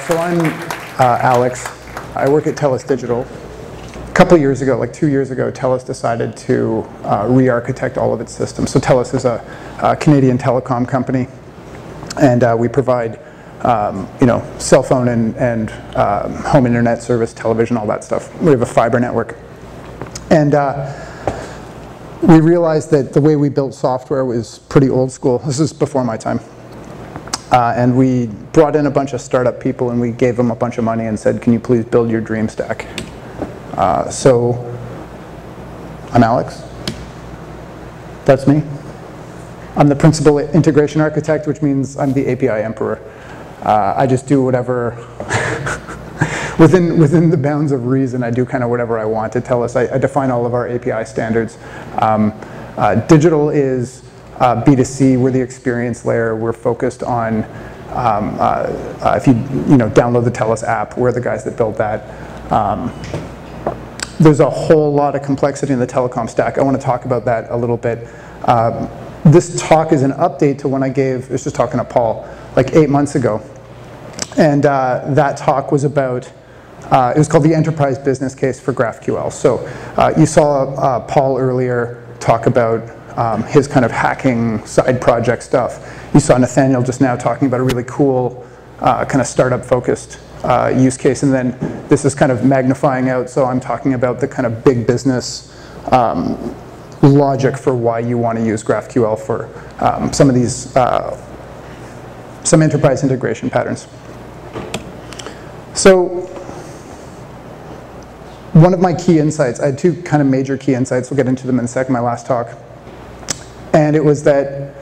so I'm uh, Alex. I work at TELUS Digital. A couple years ago, like two years ago, TELUS decided to uh, re-architect all of its systems. So TELUS is a, a Canadian telecom company, and uh, we provide um, you know, cell phone and, and um, home internet service, television, all that stuff. We have a fiber network. And uh, we realized that the way we built software was pretty old school. This is before my time. Uh, and we brought in a bunch of startup people and we gave them a bunch of money and said, can you please build your dream stack? Uh, so I'm Alex. That's me. I'm the principal integration architect, which means I'm the API emperor. Uh, I just do whatever, within, within the bounds of reason, I do kind of whatever I want to TELUS. I, I define all of our API standards. Um, uh, digital is uh, B2C, we're the experience layer. We're focused on, um, uh, if you, you know, download the TELUS app, we're the guys that built that. Um, there's a whole lot of complexity in the telecom stack. I want to talk about that a little bit. Um, this talk is an update to when I gave, I was just talking to Paul, like eight months ago. And uh, that talk was about, uh, it was called the Enterprise Business Case for GraphQL. So uh, you saw uh, Paul earlier talk about um, his kind of hacking side project stuff. You saw Nathaniel just now talking about a really cool uh, kind of startup focused uh, use case. And then this is kind of magnifying out. So I'm talking about the kind of big business um, logic for why you want to use GraphQL for um, some of these, uh, some enterprise integration patterns. So one of my key insights, I had two kind of major key insights, we'll get into them in a second, my last talk. And it was that,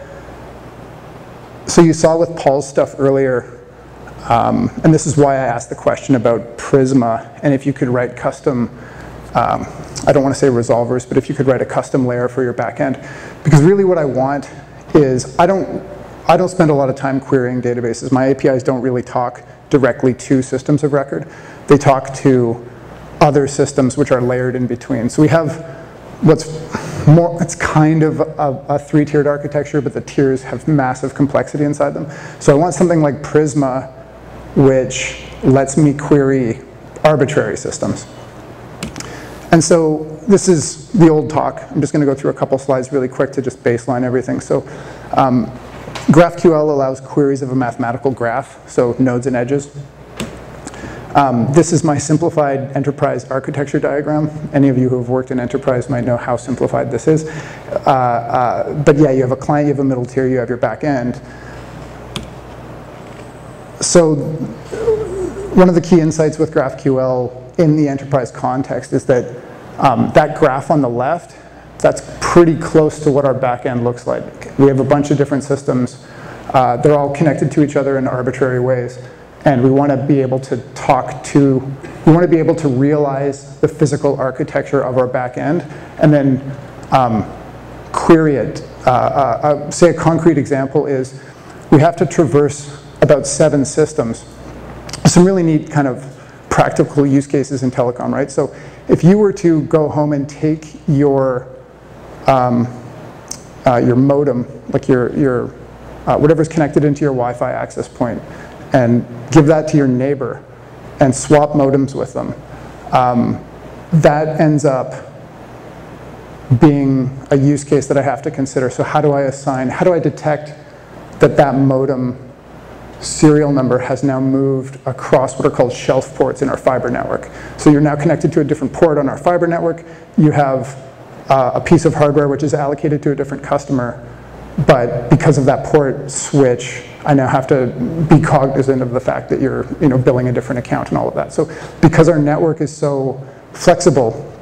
so you saw with Paul's stuff earlier, um, and this is why I asked the question about Prisma, and if you could write custom, um, I don't want to say resolvers, but if you could write a custom layer for your backend. Because really what I want is, I don't, I don't spend a lot of time querying databases. My APIs don't really talk directly to systems of record. They talk to other systems which are layered in between. So we have what's more, it's kind of a, a three-tiered architecture, but the tiers have massive complexity inside them. So I want something like Prisma, which lets me query arbitrary systems. And so this is the old talk. I'm just going to go through a couple slides really quick to just baseline everything. So um, GraphQL allows queries of a mathematical graph, so nodes and edges. Um, this is my simplified enterprise architecture diagram. Any of you who have worked in enterprise might know how simplified this is. Uh, uh, but yeah, you have a client, you have a middle tier, you have your back end. So one of the key insights with GraphQL in the enterprise context is that um, that graph on the left, that's pretty close to what our back end looks like. We have a bunch of different systems. Uh, they're all connected to each other in arbitrary ways. And we want to be able to talk to, we want to be able to realize the physical architecture of our back end and then um, query it. Uh, uh, uh, say a concrete example is we have to traverse about seven systems. Some really neat kind of practical use cases in telecom, right? So if you were to go home and take your um, uh, your modem, like your, your uh, whatever's connected into your Wi-Fi access point, and give that to your neighbor and swap modems with them, um, that ends up being a use case that I have to consider. So how do I assign, how do I detect that that modem serial number has now moved across what are called shelf ports in our fiber network. So you're now connected to a different port on our fiber network. You have uh, a piece of hardware which is allocated to a different customer, but because of that port switch, I now have to be cognizant of the fact that you're you know, billing a different account and all of that. So because our network is so flexible,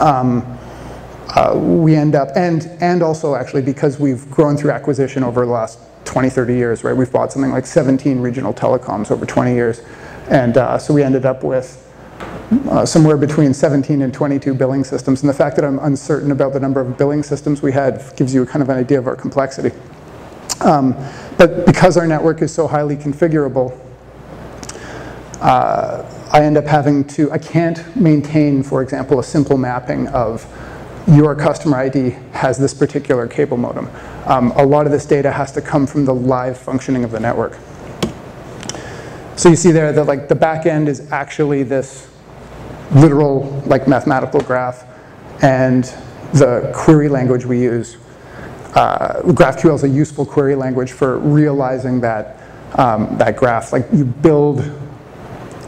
um, uh, we end up, and, and also actually because we've grown through acquisition over the last 20, 30 years, right? We've bought something like 17 regional telecoms over 20 years. And uh, so we ended up with uh, somewhere between 17 and 22 billing systems. And the fact that I'm uncertain about the number of billing systems we had gives you a kind of an idea of our complexity. Um, but because our network is so highly configurable, uh, I end up having to, I can't maintain, for example, a simple mapping of your customer ID has this particular cable modem. Um, a lot of this data has to come from the live functioning of the network. So you see there that like the back end is actually this literal like mathematical graph and the query language we use. Uh, GraphQL is a useful query language for realizing that, um, that graph. Like you build,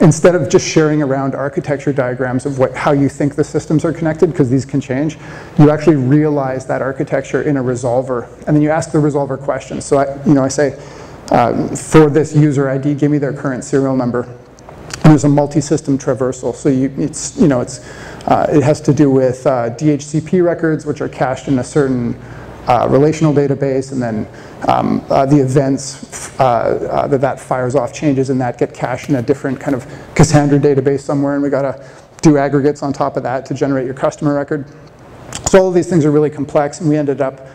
instead of just sharing around architecture diagrams of what, how you think the systems are connected, because these can change, you actually realize that architecture in a resolver. And then you ask the resolver questions. So I, you know, I say, uh, for this user ID, give me their current serial number. And there's a multi-system traversal. So you, it's, you know, it's, uh, it has to do with uh, DHCP records, which are cached in a certain uh, relational database, and then um, uh, the events uh, uh, that that fires off changes in that get cached in a different kind of Cassandra database somewhere, and we got to do aggregates on top of that to generate your customer record. So all of these things are really complex, and we ended up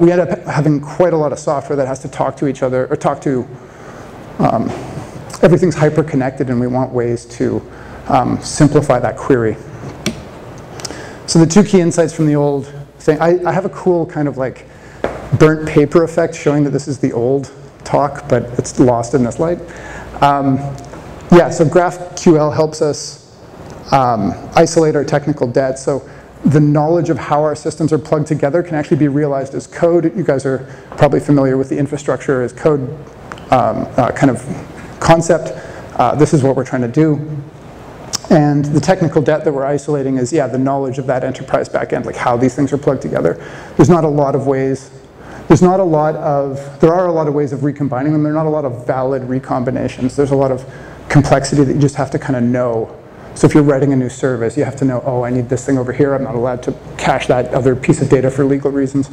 we ended up having quite a lot of software that has to talk to each other or talk to. Um, everything's hyper connected, and we want ways to um, simplify that query. So the two key insights from the old thing, I, I have a cool kind of like burnt paper effect showing that this is the old talk, but it's lost in this light. Um, yeah, so GraphQL helps us um, isolate our technical debt. So the knowledge of how our systems are plugged together can actually be realized as code. You guys are probably familiar with the infrastructure as code um, uh, kind of concept. Uh, this is what we're trying to do. And the technical debt that we're isolating is, yeah, the knowledge of that enterprise backend, like how these things are plugged together. There's not a lot of ways, there's not a lot of, there are a lot of ways of recombining them. There are not a lot of valid recombinations. There's a lot of complexity that you just have to kind of know. So if you're writing a new service, you have to know, oh, I need this thing over here. I'm not allowed to cache that other piece of data for legal reasons.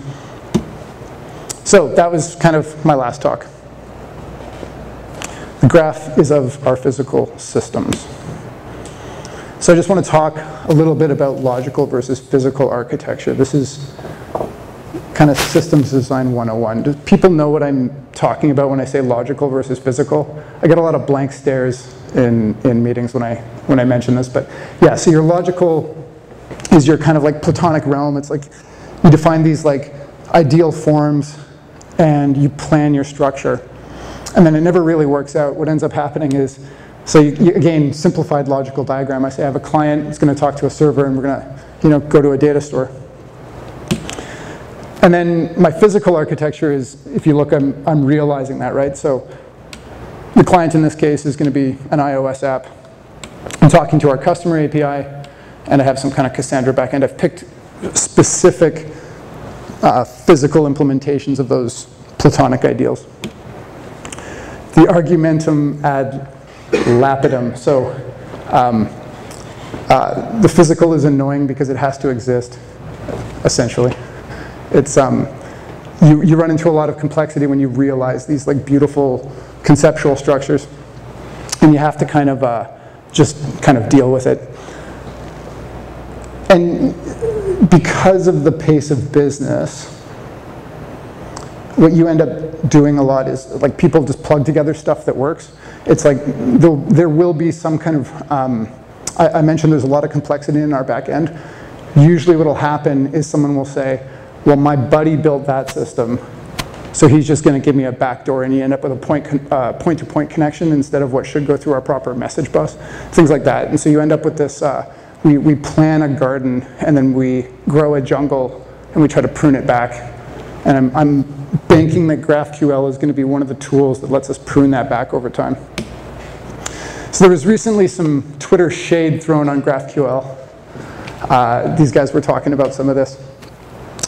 So that was kind of my last talk. The graph is of our physical systems. So I just want to talk a little bit about logical versus physical architecture. This is kind of systems design 101. Do people know what I'm talking about when I say logical versus physical? I get a lot of blank stares in, in meetings when I, when I mention this, but yeah, so your logical is your kind of like platonic realm. It's like you define these like ideal forms and you plan your structure. And then it never really works out. What ends up happening is so you, you, again, simplified logical diagram. I say I have a client, it's going to talk to a server, and we're going to you know, go to a data store. And then my physical architecture is, if you look, I'm, I'm realizing that, right? So the client in this case is going to be an iOS app. I'm talking to our customer API, and I have some kind of Cassandra backend. I've picked specific uh, physical implementations of those platonic ideals. The argumentum ad lapidem. So um, uh, the physical is annoying because it has to exist, essentially. It's, um, you, you run into a lot of complexity when you realize these like beautiful conceptual structures, and you have to kind of uh, just kind of deal with it. And because of the pace of business, what you end up doing a lot is like people just plug together stuff that works it's like there will be some kind of, um, I, I, mentioned there's a lot of complexity in our back end. Usually what will happen is someone will say, well, my buddy built that system, so he's just going to give me a backdoor, and you end up with a point, uh, point-to-point connection instead of what should go through our proper message bus, things like that. And so you end up with this, uh, we, we plan a garden, and then we grow a jungle, and we try to prune it back. And I'm, I'm banking that GraphQL is going to be one of the tools that lets us prune that back over time. So there was recently some Twitter shade thrown on GraphQL. Uh, these guys were talking about some of this.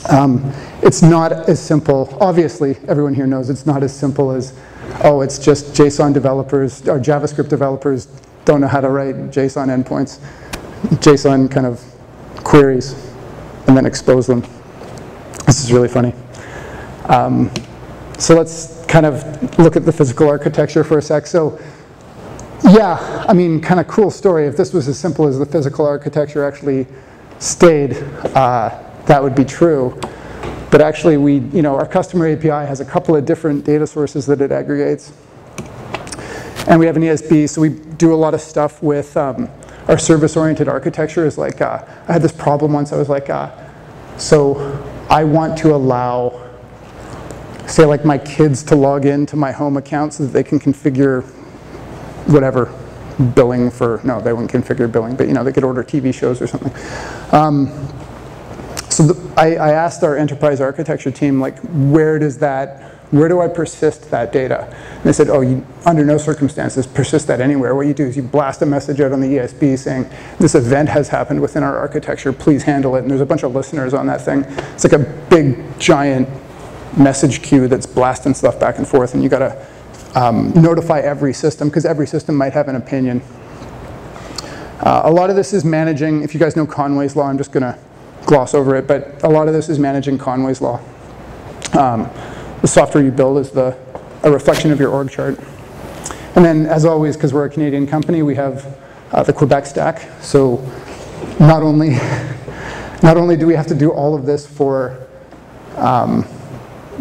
Um, it's not as simple. Obviously, everyone here knows it's not as simple as, oh, it's just JSON developers or JavaScript developers don't know how to write JSON endpoints, JSON kind of queries, and then expose them. This is really funny. Um, so let's kind of look at the physical architecture for a sec. So yeah, I mean, kind of cool story. If this was as simple as the physical architecture actually stayed, uh, that would be true. But actually, we, you know, our customer API has a couple of different data sources that it aggregates. And we have an ESB, so we do a lot of stuff with um, our service-oriented architecture. Is like, uh, I had this problem once. I was like, uh, so I want to allow say like my kids to log in to my home account so that they can configure whatever billing for, no, they wouldn't configure billing, but you know, they could order TV shows or something. Um, so the, I, I asked our enterprise architecture team, like, where does that where do I persist that data? And they said, oh, you, under no circumstances persist that anywhere. What you do is you blast a message out on the ESB saying, this event has happened within our architecture, please handle it. And there's a bunch of listeners on that thing. It's like a big, giant message queue that's blasting stuff back and forth. And you gotta um, notify every system, because every system might have an opinion. Uh, a lot of this is managing, if you guys know Conway's Law, I'm just gonna gloss over it, but a lot of this is managing Conway's Law. Um, the software you build is the, a reflection of your org chart. And then, as always, because we're a Canadian company, we have uh, the Quebec stack. So not only, not only do we have to do all of this for, um,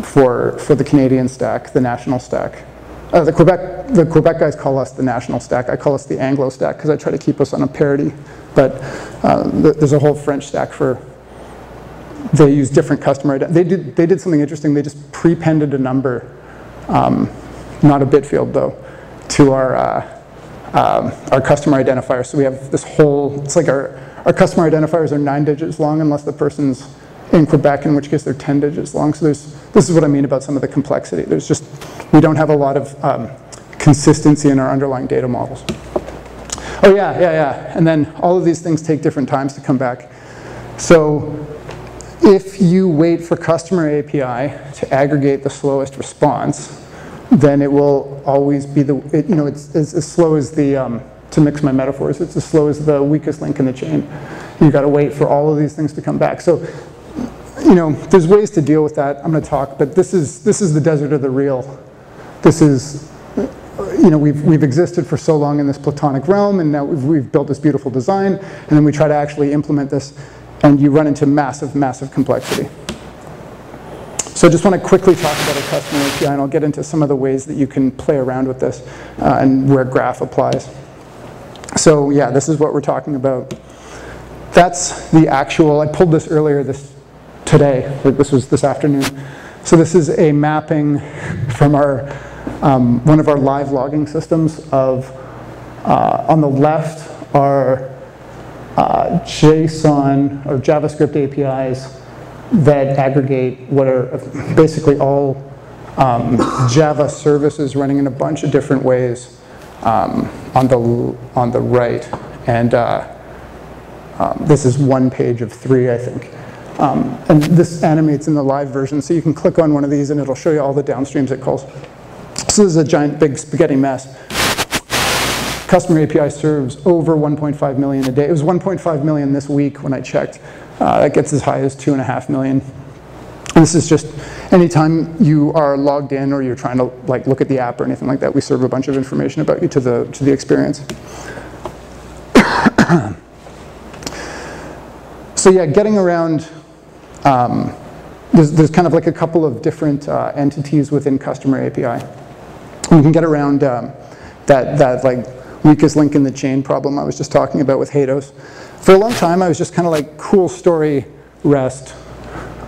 for, for the Canadian stack, the national stack, uh, the, Quebec, the Quebec guys call us the national stack. I call us the Anglo stack because I try to keep us on a parity. But uh, there's a whole French stack for they use different customer, they did, they did something interesting. They just prepended a number, um, not a bit field though, to our, uh, um, our customer identifier. So we have this whole, it's like our, our customer identifiers are nine digits long unless the person's in Quebec, in which case they're 10 digits long. So there's, this is what I mean about some of the complexity. There's just, we don't have a lot of um, consistency in our underlying data models. Oh yeah, yeah, yeah. And then all of these things take different times to come back. So if you wait for customer API to aggregate the slowest response, then it will always be the, it, you know, it's, it's, as slow as the, um, to mix my metaphors, it's as slow as the weakest link in the chain. You've got to wait for all of these things to come back. So, you know, there's ways to deal with that. I'm going to talk, but this is, this is the desert of the real. This is, you know, we've, we've existed for so long in this platonic realm, and now we've, we've built this beautiful design, and then we try to actually implement this and you run into massive, massive complexity. So I just want to quickly talk about a customer API, and I'll get into some of the ways that you can play around with this uh, and where graph applies. So yeah, this is what we're talking about. That's the actual, I pulled this earlier this today, like this was this afternoon. So this is a mapping from our, um, one of our live logging systems of, uh, on the left are uh, JSON or JavaScript APIs that aggregate what are basically all um, Java services running in a bunch of different ways um, on the on the right. And uh, um, this is one page of three, I think. Um, and this animates in the live version, so you can click on one of these and it'll show you all the downstreams it calls. So this is a giant big spaghetti mess customer API serves over 1.5 million a day. It was 1.5 million this week when I checked. Uh, that gets as high as two and a half million. And this is just anytime you are logged in or you're trying to like look at the app or anything like that, we serve a bunch of information about you to the, to the experience. so yeah, getting around, um, there's, there's kind of like a couple of different uh, entities within customer API. We can get around um, that, that like weakest link in the chain problem I was just talking about with HATEOAS. For a long time, I was just kind of like, cool story, REST.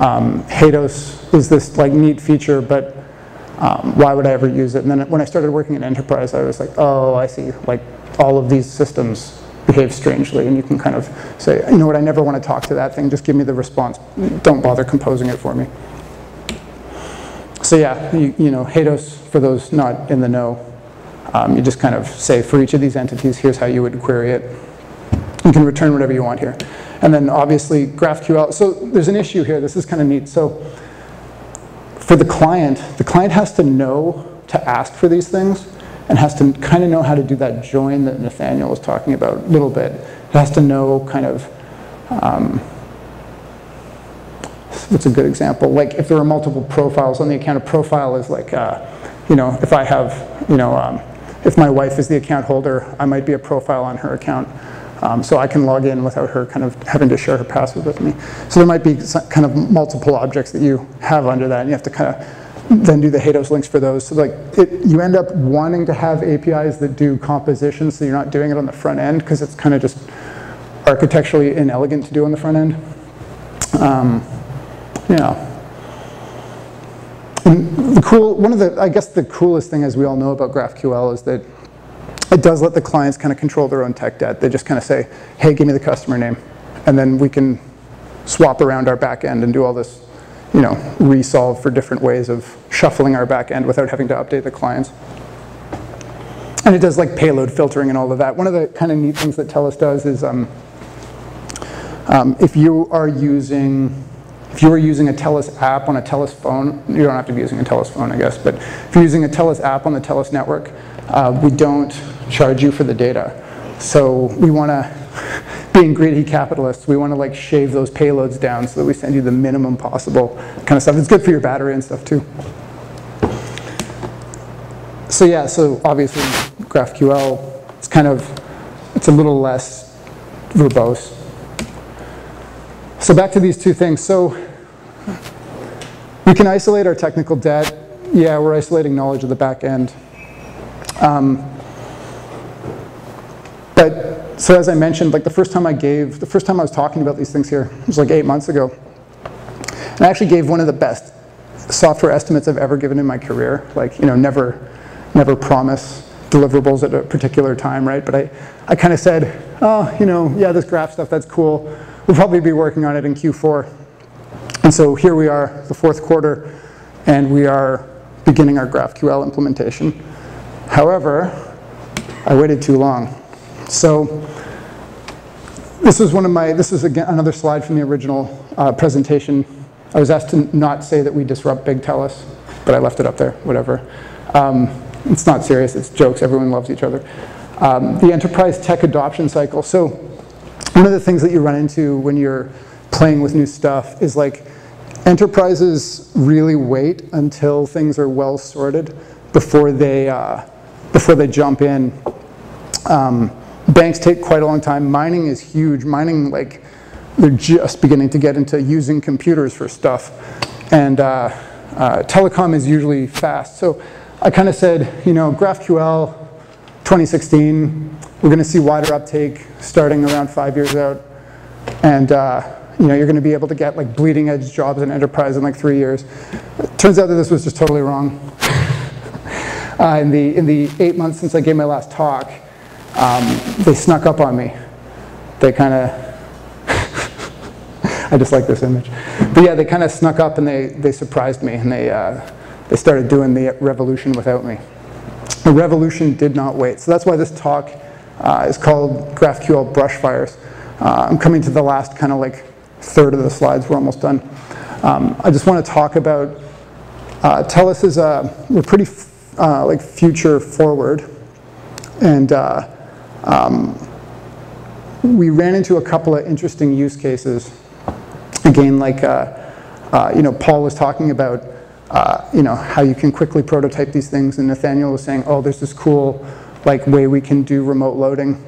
Um, HATEOAS is this like neat feature, but um, why would I ever use it? And then when I started working in enterprise, I was like, oh, I see, like all of these systems behave strangely, and you can kind of say, you know what, I never want to talk to that thing, just give me the response. Don't bother composing it for me. So yeah, you, you know, HATEOAS, for those not in the know, um, you just kind of say for each of these entities, here's how you would query it. You can return whatever you want here. And then obviously GraphQL. So there's an issue here. This is kind of neat. So for the client, the client has to know to ask for these things and has to kind of know how to do that join that Nathaniel was talking about a little bit. It has to know kind of, um, what's a good example? Like if there are multiple profiles on the account, a profile is like, uh, you know, if I have, you know, um, if my wife is the account holder, I might be a profile on her account. Um, so I can log in without her kind of having to share her password with me. So there might be kind of multiple objects that you have under that, and you have to kind of then do the HATEOAS links for those. So like it, you end up wanting to have APIs that do composition, so you're not doing it on the front end because it's kind of just architecturally inelegant to do on the front end. Um, yeah. And the cool, one of the, I guess the coolest thing as we all know about GraphQL is that it does let the clients kind of control their own tech debt. They just kind of say, hey, give me the customer name. And then we can swap around our back end and do all this, you know, resolve for different ways of shuffling our back end without having to update the clients. And it does like payload filtering and all of that. One of the kind of neat things that TELUS does is um, um, if you are using if you are using a TELUS app on a TELUS phone, you don't have to be using a TELUS phone, I guess, but if you're using a TELUS app on the TELUS network, uh, we don't charge you for the data. So we want to, being greedy capitalists, we want to like shave those payloads down so that we send you the minimum possible kind of stuff. It's good for your battery and stuff too. So yeah, so obviously GraphQL, it's kind of, it's a little less verbose. So back to these two things. So we can isolate our technical debt. Yeah, we're isolating knowledge of the back end. Um, so as I mentioned, like the first time I gave, the first time I was talking about these things here, was like eight months ago. And I actually gave one of the best software estimates I've ever given in my career. Like, you know, never never promise deliverables at a particular time, right? But I, I kind of said, oh, you know, yeah, this graph stuff, that's cool. We'll probably be working on it in Q4. And so here we are, the fourth quarter, and we are beginning our GraphQL implementation. However, I waited too long. So this is one of my, this is again another slide from the original uh, presentation. I was asked to not say that we disrupt Big TELUS, but I left it up there, whatever. Um, it's not serious, it's jokes, everyone loves each other. Um, the enterprise tech adoption cycle. So one of the things that you run into when you're playing with new stuff is like enterprises really wait until things are well sorted before they, uh, before they jump in. Um, banks take quite a long time. Mining is huge. Mining, like, they're just beginning to get into using computers for stuff. And uh, uh, telecom is usually fast. So I kind of said, you know, GraphQL 2016, we're going to see wider uptake starting around five years out. And uh, you know, you're going to be able to get like bleeding edge jobs in enterprise in like three years. It turns out that this was just totally wrong. uh, in, the, in the eight months since I gave my last talk, um, they snuck up on me. They kind of, I just like this image. But yeah, they kind of snuck up and they, they surprised me and they, uh, they started doing the revolution without me. The revolution did not wait. So that's why this talk uh, is called GraphQL Brush Fires. Uh, I'm coming to the last kind of like third of the slides. We're almost done. Um, I just want to talk about, uh, TELUS is, a, we're pretty uh, like future forward. And uh, um, we ran into a couple of interesting use cases. Again, like, uh, uh, you know, Paul was talking about uh, you know, how you can quickly prototype these things. And Nathaniel was saying, oh, there's this cool like way we can do remote loading.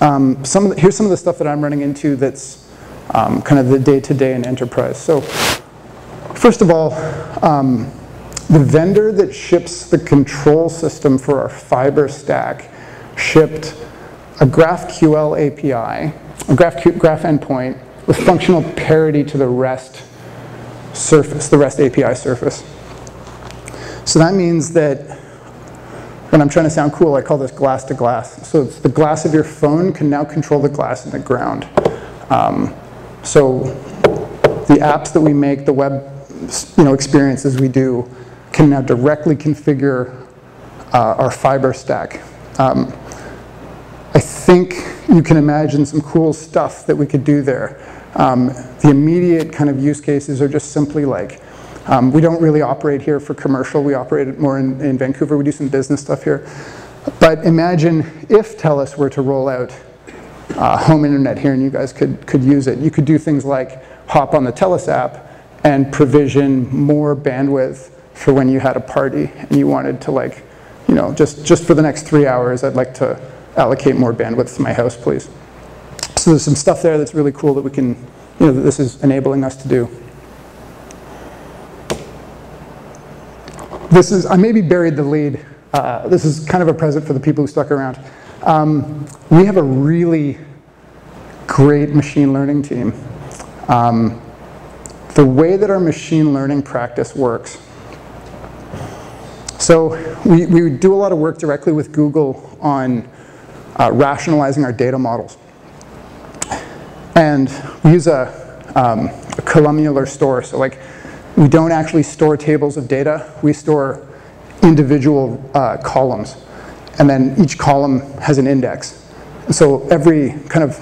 Um, some the, here's some of the stuff that I'm running into that's um, kind of the day-to-day -day in enterprise. So first of all, um, the vendor that ships the control system for our fiber stack shipped a GraphQL API, a Graph, Graph endpoint with functional parity to the REST surface, the REST API surface. So that means that when I'm trying to sound cool, I call this glass to glass. So the glass of your phone can now control the glass in the ground. Um, so the apps that we make, the web you know, experiences we do, can now directly configure uh, our fiber stack. Um, think you can imagine some cool stuff that we could do there. Um, the immediate kind of use cases are just simply like, um, we don't really operate here for commercial, we operate more in, in, Vancouver, we do some business stuff here. But imagine if TELUS were to roll out uh, home internet here and you guys could, could use it. You could do things like hop on the TELUS app and provision more bandwidth for when you had a party and you wanted to like, you know, just, just for the next three hours, I'd like to allocate more bandwidth to my house, please. So there's some stuff there that's really cool that we can, you know, that this is enabling us to do. This is, I maybe buried the lead. Uh, this is kind of a present for the people who stuck around. Um, we have a really great machine learning team. Um, the way that our machine learning practice works. So we, we do a lot of work directly with Google on uh, rationalizing our data models. And we use a, um, a columnar store. So like we don't actually store tables of data. We store individual uh, columns. And then each column has an index. So every kind of,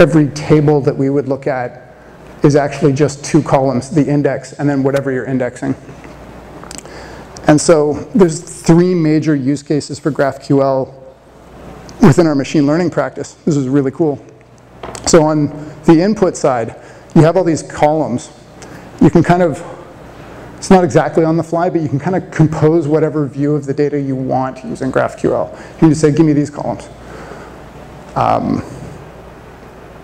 every table that we would look at is actually just two columns, the index and then whatever you're indexing. And so there's three major use cases for GraphQL within our machine learning practice. This is really cool. So on the input side, you have all these columns. You can kind of, it's not exactly on the fly, but you can kind of compose whatever view of the data you want using GraphQL. You can just say, give me these columns. Um,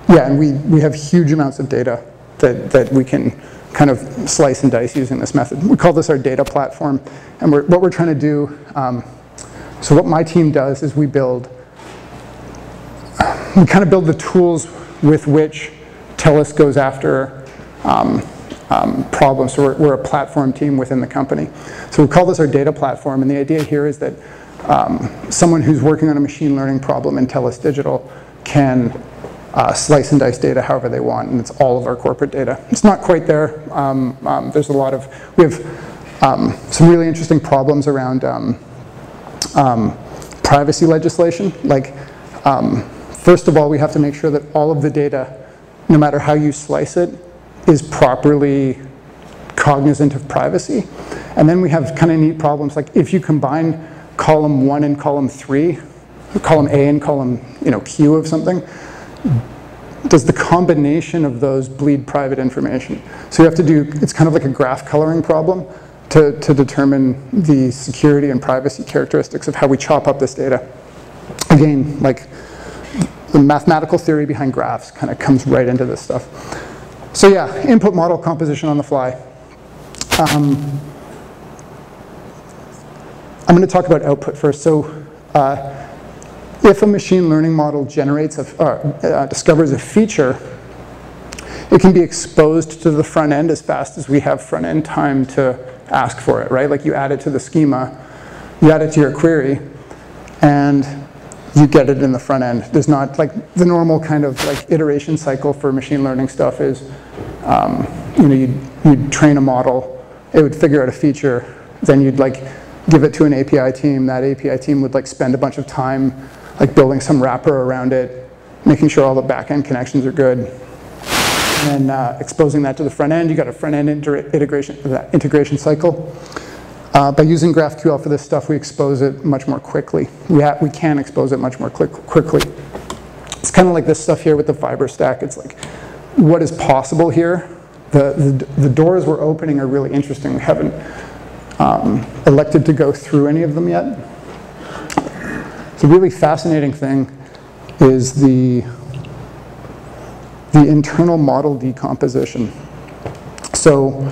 yeah, and we, we have huge amounts of data that, that we can kind of slice and dice using this method. We call this our data platform. And we're, what we're trying to do, um, so what my team does is we build, we kind of build the tools with which TELUS goes after um, um, problems. So we're, we're, a platform team within the company. So we call this our data platform. And the idea here is that um, someone who's working on a machine learning problem in TELUS Digital can uh, slice and dice data however they want, and it's all of our corporate data. It's not quite there. Um, um, there's a lot of, we have um, some really interesting problems around privacy legislation. Like, um, first of all, we have to make sure that all of the data, no matter how you slice it, is properly cognizant of privacy. And then we have kind of neat problems, like if you combine column one and column three, column A and column you know, Q of something, does the combination of those bleed private information? So you have to do, it's kind of like a graph coloring problem to, to determine the security and privacy characteristics of how we chop up this data. Again, like the mathematical theory behind graphs kind of comes right into this stuff. So yeah, input model composition on the fly. Um, I'm going to talk about output first. So uh, if a machine learning model generates a, uh, uh, discovers a feature, it can be exposed to the front end as fast as we have front end time to ask for it, right? Like you add it to the schema, you add it to your query, and you get it in the front end. There's not like the normal kind of like iteration cycle for machine learning stuff is, um, you know, you'd, you'd train a model, it would figure out a feature, then you'd like give it to an API team. That API team would like spend a bunch of time like building some wrapper around it, making sure all the backend connections are good, and uh, exposing that to the front end. You got a front end integration, integration cycle. Uh, by using GraphQL for this stuff, we expose it much more quickly. We, we can expose it much more quickly. It's kind of like this stuff here with the fiber stack. It's like, what is possible here? The, the, the doors we're opening are really interesting. We haven't um, elected to go through any of them yet. The really fascinating thing is the, the internal model decomposition. So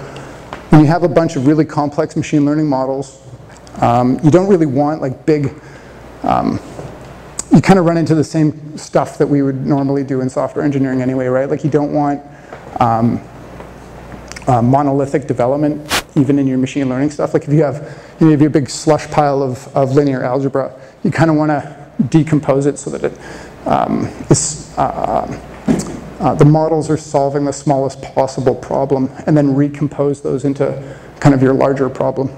when you have a bunch of really complex machine learning models, um, you don't really want like big, um, you kind of run into the same stuff that we would normally do in software engineering anyway, right? Like you don't want um, uh, monolithic development even in your machine learning stuff. Like if you have, you have a big slush pile of, of linear algebra, you kind of want to decompose it so that it um, is, uh, uh, the models are solving the smallest possible problem and then recompose those into kind of your larger problem.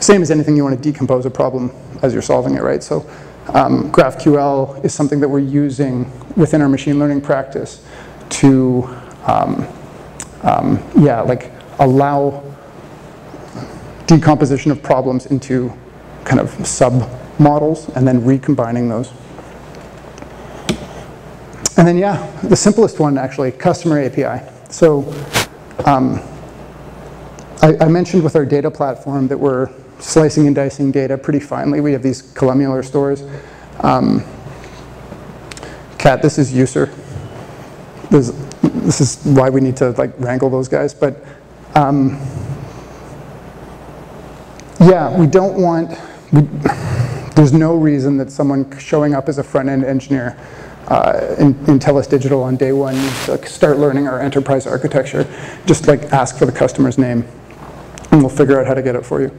Same as anything you want to decompose a problem as you're solving it, right? So um, GraphQL is something that we're using within our machine learning practice to, um, um, yeah, like allow decomposition of problems into kind of sub-models and then recombining those. And then, yeah, the simplest one actually, customer API. So um, I, I, mentioned with our data platform that we're slicing and dicing data pretty finely. We have these columnar stores. Um, Cat, this is user. This, this is why we need to like wrangle those guys. But um, yeah, we don't want we, there's no reason that someone showing up as a front-end engineer uh, in, in TELUS Digital on day one needs start learning our enterprise architecture. Just like ask for the customer's name and we'll figure out how to get it for you.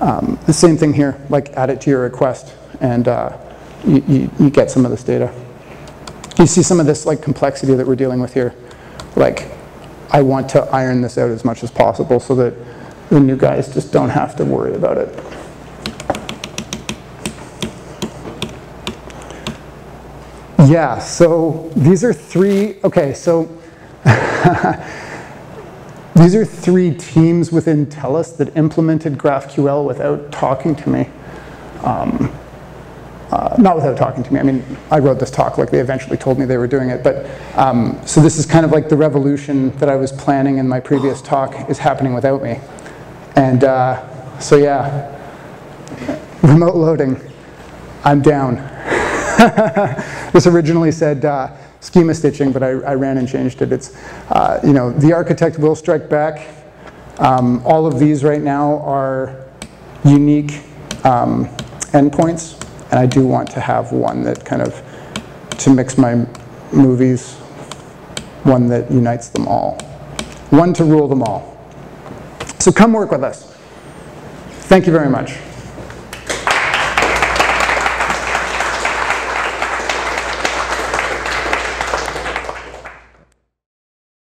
Um, The same thing here, like add it to your request, and uh, you, you- you get some of this data. You see some of this like complexity that we're dealing with here. Like, I want to iron this out as much as possible so that the new guys just don't have to worry about it. Yeah, so these are three, okay, so these are three teams within TELUS that implemented GraphQL without talking to me. Um, uh, not without talking to me, I mean, I wrote this talk, like they eventually told me they were doing it, but, um, so this is kind of like the revolution that I was planning in my previous talk is happening without me. And uh, so yeah, remote loading, I'm down. this originally said uh, schema stitching, but I, I, ran and changed it. It's, uh, you know, the architect will strike back. Um, all of these right now are unique um, endpoints, and I do want to have one that kind of, to mix my movies, one that unites them all. One to rule them all. So come work with us. Thank you very much.